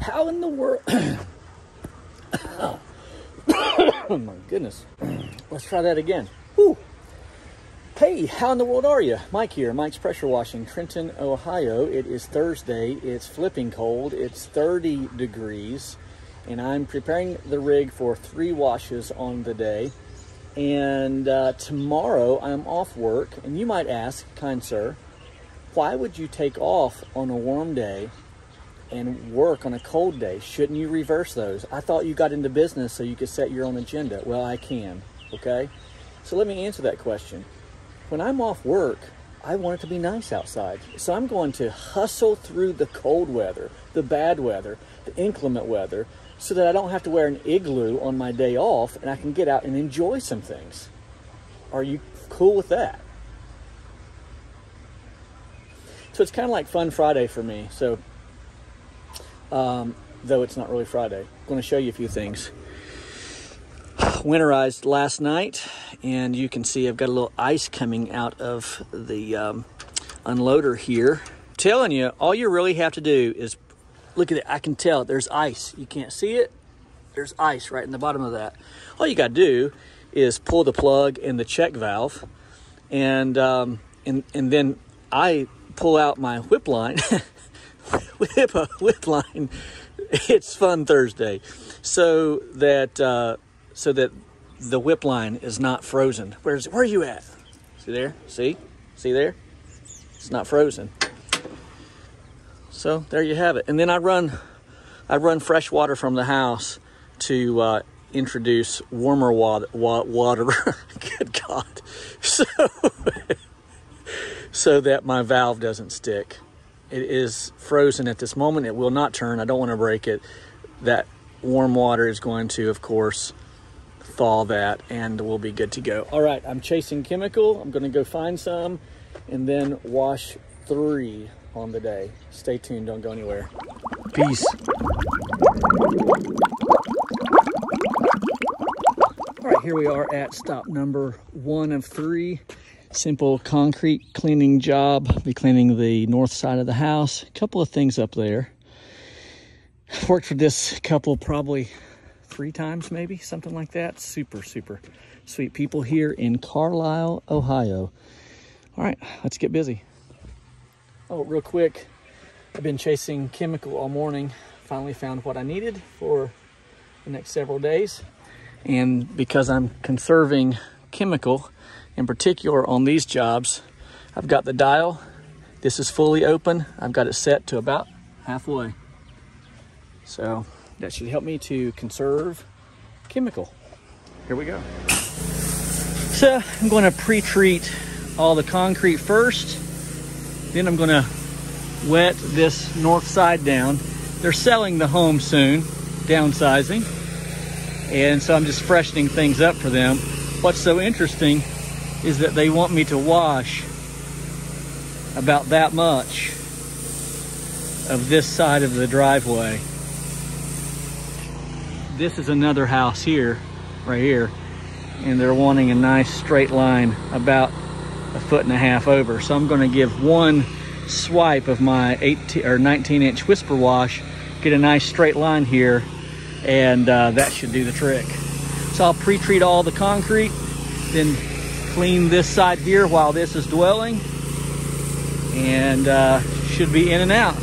How in the world? oh my goodness. Let's try that again. Whew. Hey, how in the world are you? Mike here, Mike's Pressure Washing, Trenton, Ohio. It is Thursday. It's flipping cold. It's 30 degrees, and I'm preparing the rig for three washes on the day. And uh, tomorrow I'm off work, and you might ask, kind sir, why would you take off on a warm day and work on a cold day? Shouldn't you reverse those? I thought you got into business so you could set your own agenda. Well, I can, okay? So let me answer that question. When I'm off work, I want it to be nice outside. So I'm going to hustle through the cold weather, the bad weather, the inclement weather, so that I don't have to wear an igloo on my day off and I can get out and enjoy some things. Are you cool with that? So it's kind of like Fun Friday for me. So, um, though it's not really Friday, I'm going to show you a few things. Winterized last night, and you can see I've got a little ice coming out of the um, unloader here. telling you, all you really have to do is look at it. I can tell there's ice. You can't see it. There's ice right in the bottom of that. All you got to do is pull the plug and the check valve, and um, and and then I pull out my whip line. whip a whip line. It's fun Thursday, so that uh, so that the whip line is not frozen. Where's where are you at? See there? See? See there? It's not frozen. So there you have it. And then I run, I run fresh water from the house to uh, introduce warmer water. water. Good God! So, so that my valve doesn't stick. It is frozen at this moment. It will not turn. I don't want to break it. That warm water is going to, of course, thaw that and we'll be good to go. All right, I'm chasing chemical. I'm going to go find some and then wash three on the day. Stay tuned, don't go anywhere. Peace. All right, here we are at stop number one of three. Simple concrete cleaning job. Be cleaning the north side of the house. A couple of things up there. I've Worked for this couple probably three times, maybe something like that. Super, super sweet people here in Carlisle, Ohio. All right, let's get busy. Oh, real quick, I've been chasing chemical all morning. Finally found what I needed for the next several days. And because I'm conserving chemical, in particular on these jobs, I've got the dial. This is fully open. I've got it set to about halfway. So that should help me to conserve chemical. Here we go. So I'm going to pre-treat all the concrete first then I'm gonna wet this north side down. They're selling the home soon, downsizing. And so I'm just freshening things up for them. What's so interesting is that they want me to wash about that much of this side of the driveway. This is another house here, right here, and they're wanting a nice straight line about a foot and a half over. So I'm gonna give one swipe of my 18 or 19 inch whisper wash, get a nice straight line here, and uh, that should do the trick. So I'll pre-treat all the concrete, then clean this side here while this is dwelling, and uh, should be in and out.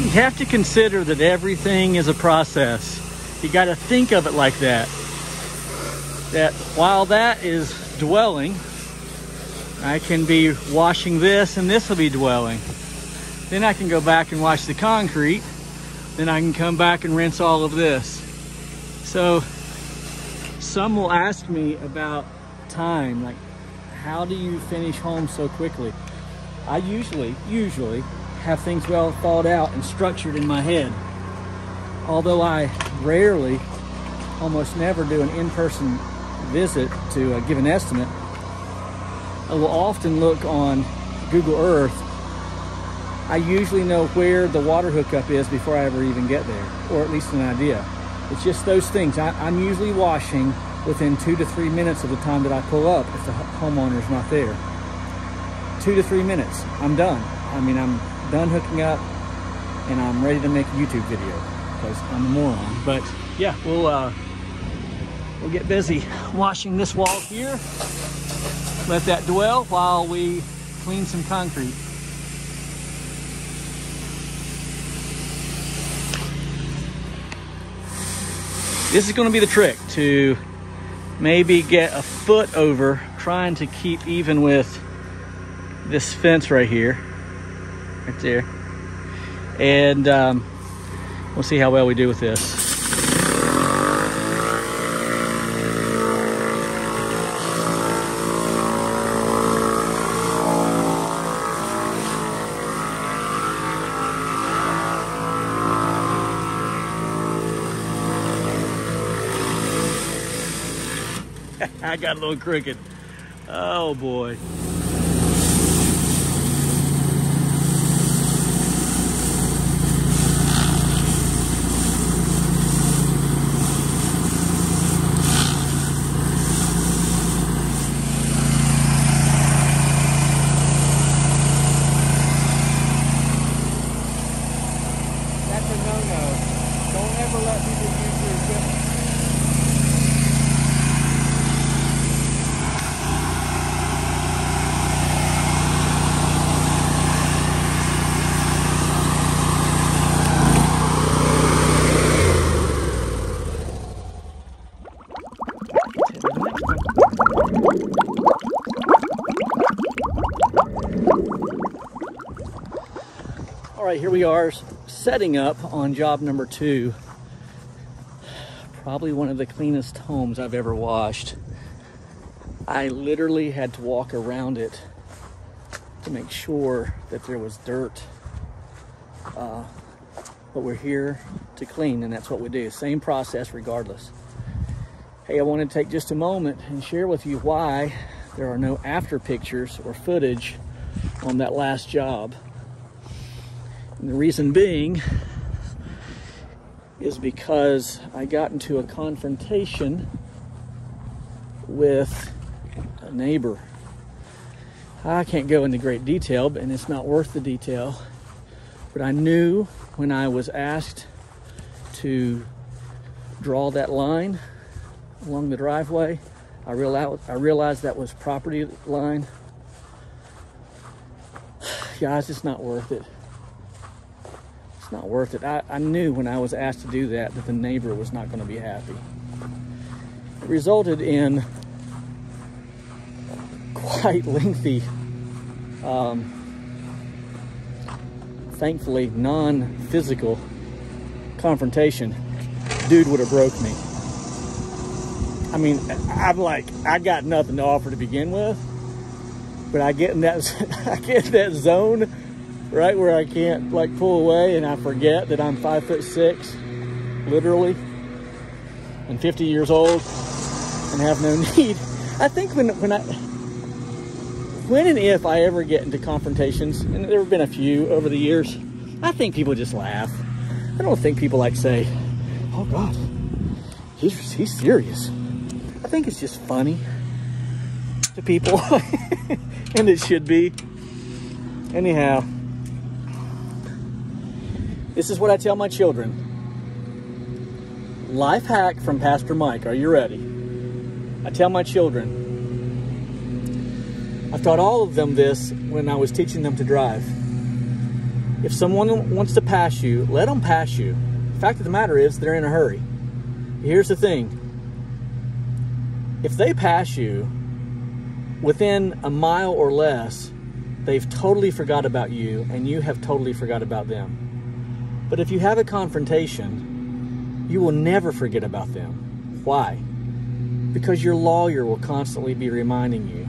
You have to consider that everything is a process. You got to think of it like that. That while that is dwelling, I can be washing this and this will be dwelling. Then I can go back and wash the concrete. Then I can come back and rinse all of this. So some will ask me about time, like how do you finish home so quickly? I usually, usually have things well thought out and structured in my head although I rarely, almost never do an in-person visit to uh, give an estimate, I will often look on Google Earth. I usually know where the water hookup is before I ever even get there, or at least an idea. It's just those things. I, am usually washing within two to three minutes of the time that I pull up if the homeowner is not there. two to three minutes. I'm done. I mean, I'm done hooking up and I'm ready to make a YouTube video because I'm a moron. But yeah, we'll uh, we'll get busy washing this wall here. Let that dwell while we clean some concrete. This is going to be the trick to maybe get a foot over trying to keep even with this fence right here right there. And um, we'll see how well we do with this I got a little crooked. Oh boy. Right, here we are setting up on job number two. Probably one of the cleanest homes I've ever washed. I literally had to walk around it to make sure that there was dirt. Uh, but we're here to clean, and that's what we do. Same process regardless. Hey, I want to take just a moment and share with you why there are no after pictures or footage on that last job. And the reason being is because I got into a confrontation with a neighbor. I can't go into great detail, and it's not worth the detail. But I knew when I was asked to draw that line along the driveway, I realized, I realized that was property line. Guys, it's not worth it. It's not worth it. I, I knew when I was asked to do that that the neighbor was not going to be happy. It resulted in quite lengthy, um, thankfully non-physical confrontation. Dude would have broke me. I mean, I'm like, I got nothing to offer to begin with, but I get in that, I get in that zone, right where I can't like pull away, and I forget that I'm five foot six, literally, and 50 years old, and have no need. I think when when I when and if I ever get into confrontations, and there have been a few over the years, I think people just laugh. I don't think people like say, "Oh God, he's he's serious." I think it's just funny to people, and it should be. Anyhow, this is what I tell my children. Life hack from Pastor Mike. Are you ready? I tell my children. I've taught all of them this when I was teaching them to drive. If someone wants to pass you, let them pass you. The fact of the matter is, they're in a hurry. Here's the thing if they pass you within a mile or less, they've totally forgot about you and you have totally forgot about them. But if you have a confrontation, you will never forget about them. Why? Because your lawyer will constantly be reminding you.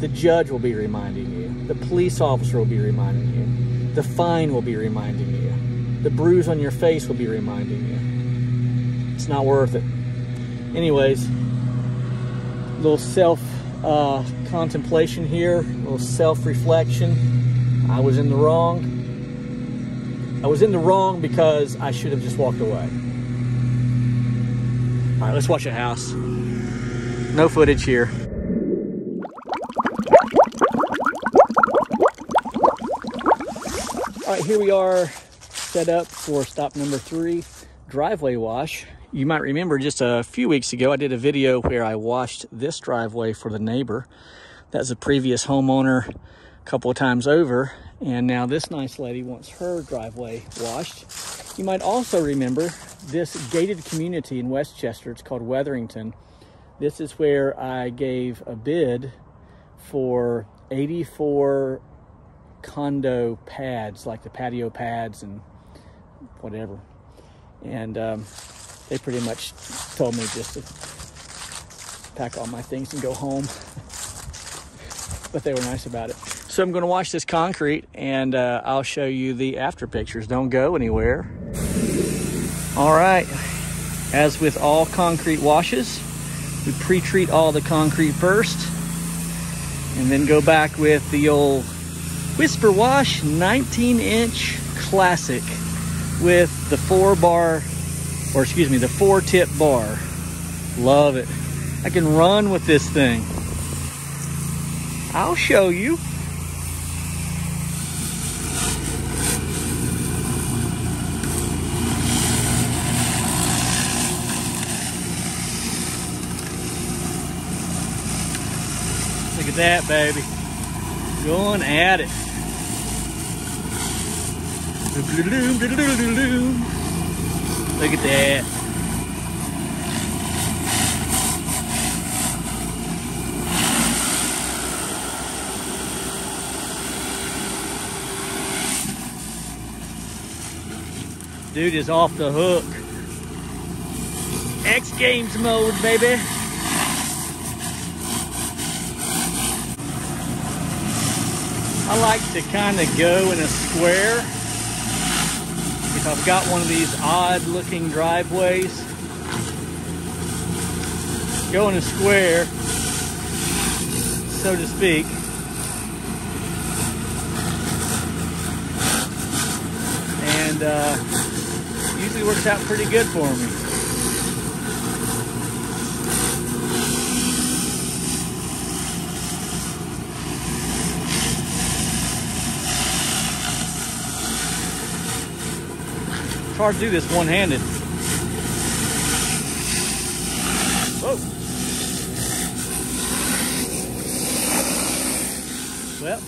The judge will be reminding you. The police officer will be reminding you. The fine will be reminding you. The bruise on your face will be reminding you. It's not worth it. Anyways, little self uh, contemplation here, a little self reflection. I was in the wrong. I was in the wrong because I should have just walked away. All right, let's watch a house. No footage here. All right, here we are set up for stop number three, driveway wash. You might remember just a few weeks ago, I did a video where I washed this driveway for the neighbor. That's a previous homeowner a couple of times over. And now this nice lady wants her driveway washed. You might also remember this gated community in Westchester. It's called Wetherington. This is where I gave a bid for 84 condo pads, like the patio pads and whatever. And um, they pretty much told me just to pack all my things and go home. but they were nice about it. So I'm going to wash this concrete and uh, I'll show you the after pictures. Don't go anywhere. All right. As with all concrete washes, we pre-treat all the concrete first and then go back with the old Whisper Wash 19 inch classic with the four bar, or excuse me, the four tip bar. Love it. I can run with this thing. I'll show you. At that, baby. Going at it. Look at that. Dude is off the hook. X Games mode, baby. I like to kind of go in a square. If I've got one of these odd looking driveways, go in a square, so to speak. And uh, usually works out pretty good for me. Hard to do this one-handed. Whoa. Well.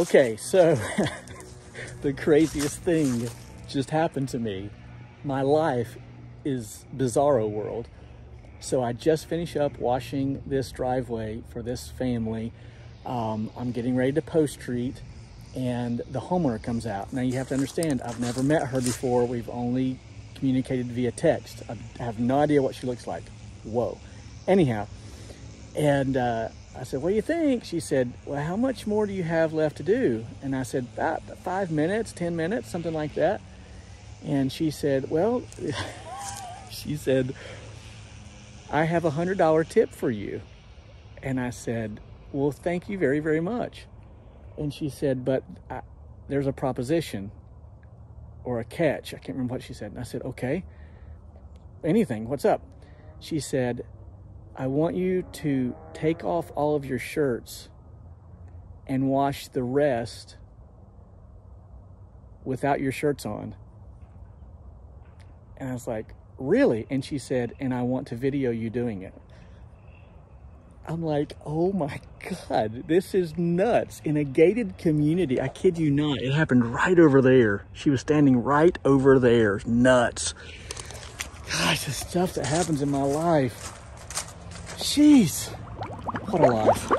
Okay, so the craziest thing just happened to me. My life is bizarro world. So I just finished up washing this driveway for this family um, I'm getting ready to post treat and the homeowner comes out. Now you have to understand, I've never met her before. We've only communicated via text. I have no idea what she looks like. Whoa. Anyhow, and uh, I said, what do you think? She said, well, how much more do you have left to do? And I said, about five minutes, 10 minutes, something like that. And she said, well, she said, I have a hundred dollar tip for you. And I said, well, thank you very, very much. And she said, but I, there's a proposition or a catch. I can't remember what she said. And I said, okay, anything, what's up? She said, I want you to take off all of your shirts and wash the rest without your shirts on. And I was like, really? And she said, and I want to video you doing it. I'm like, oh my God, this is nuts. In a gated community, I kid you not, it happened right over there. She was standing right over there. Nuts. Gosh, the stuff that happens in my life. Jeez, what a life.